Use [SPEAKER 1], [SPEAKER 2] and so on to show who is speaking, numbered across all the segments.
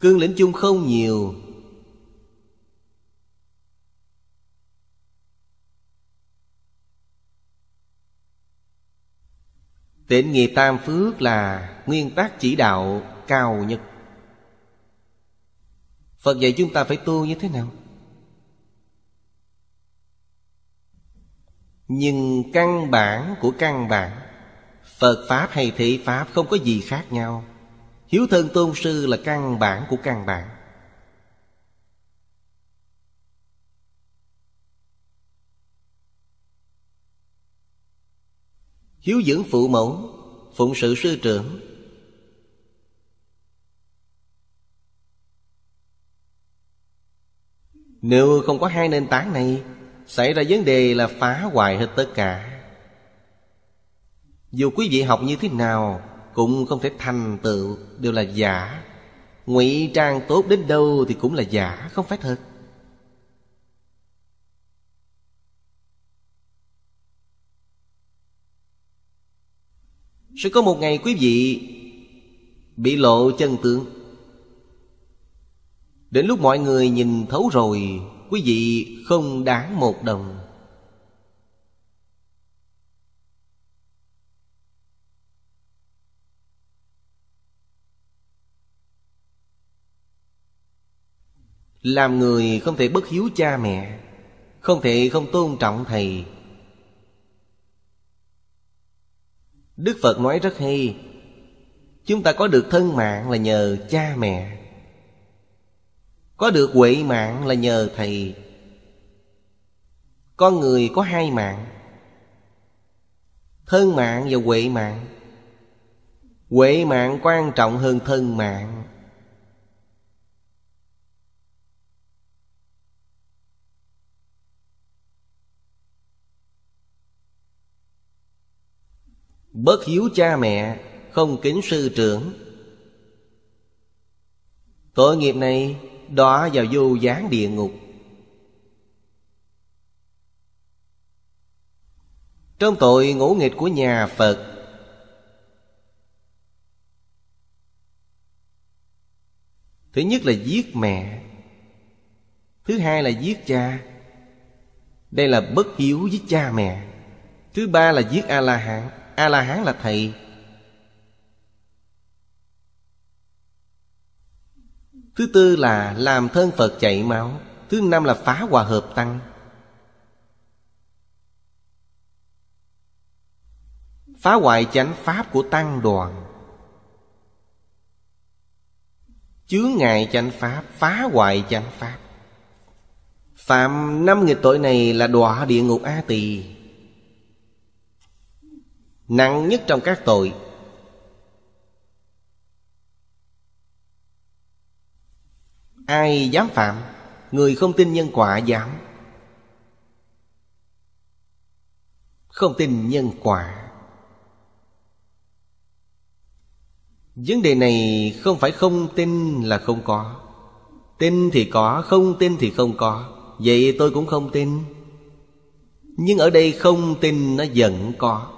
[SPEAKER 1] Cương lĩnh chung không nhiều. Tịnh nghiệp tam phước là nguyên tắc chỉ đạo cao nhất. Phật dạy chúng ta phải tu như thế nào? Nhưng căn bản của căn bản, Phật Pháp hay Thị Pháp không có gì khác nhau. Hiếu thân tôn sư là căn bản của căn bản. Hiếu dưỡng phụ mẫu, Phụng sự sư trưởng. Nếu không có hai nền tảng này, Xảy ra vấn đề là phá hoại hết tất cả. Dù quý vị học như thế nào cũng không thể thành tựu, Đều là giả. Ngụy trang tốt đến đâu thì cũng là giả, Không phải thật. Sẽ có một ngày quý vị Bị lộ chân tướng. Đến lúc mọi người nhìn thấu rồi, Quý vị không đáng một đồng. Làm người không thể bất hiếu cha mẹ, Không thể không tôn trọng thầy. Đức Phật nói rất hay, Chúng ta có được thân mạng là nhờ cha mẹ, Có được huệ mạng là nhờ thầy. Con người có hai mạng, Thân mạng và huệ mạng. Huệ mạng quan trọng hơn thân mạng. Bất hiếu cha mẹ, Không kính sư trưởng. Tội nghiệp này đọa vào vô gián địa ngục. Trong tội ngũ nghịch của nhà Phật, Thứ nhất là giết mẹ, Thứ hai là giết cha. Đây là bất hiếu với cha mẹ, Thứ ba là giết A-la-hán. A-la-hán là thầy. Thứ tư là làm thân Phật chạy máu. Thứ năm là phá hòa hợp tăng. Phá hoại chánh pháp của tăng đoàn. Chướng ngại chánh pháp, Phá hoại chánh pháp. Phạm năm nghịch tội này là đọa địa ngục A Tỳ. Nặng nhất trong các tội. Ai dám phạm Người không tin nhân quả dám. Không tin nhân quả. Vấn đề này không phải không tin là không có. Tin thì có, không tin thì không có. Vậy tôi cũng không tin. Nhưng ở đây không tin nó vẫn có.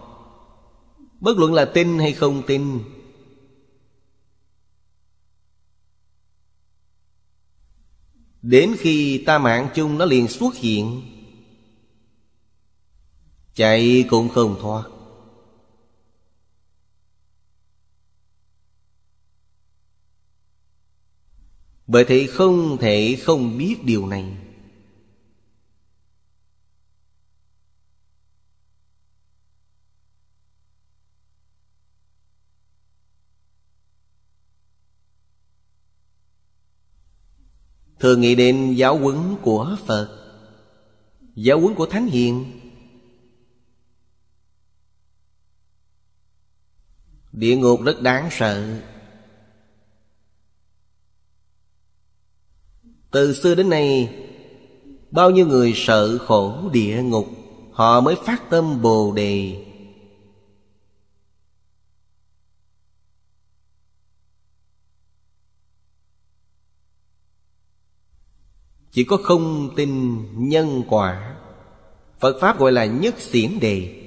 [SPEAKER 1] Bất luận là tin hay không tin. Đến khi ta mạng chung nó liền xuất hiện, Chạy cũng không thoát. Bởi thế không thể không biết điều này. Thường nghĩ đến giáo huấn của Phật. Giáo huấn của Thánh Hiền. Địa ngục rất đáng sợ. Từ xưa đến nay, Bao nhiêu người sợ khổ địa ngục, Họ mới phát tâm Bồ Đề. chỉ có không tin nhân quả. Phật pháp gọi là nhất xiển đề.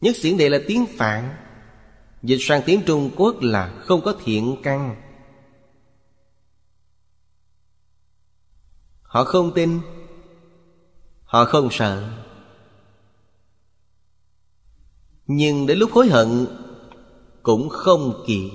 [SPEAKER 1] Nhất xiển đề là tiếng phạn. Dịch sang tiếng trung quốc là không có thiện căn. Họ không tin, họ không sợ. Nhưng đến lúc hối hận cũng không kịp.